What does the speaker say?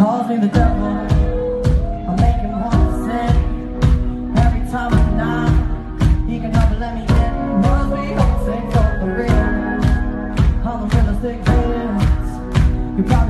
calls me the devil. I make him want to sin. Every time I knock, he can help let me in. Must be hoping for the real. All the realistic feelings. You probably